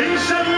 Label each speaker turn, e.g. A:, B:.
A: Are you?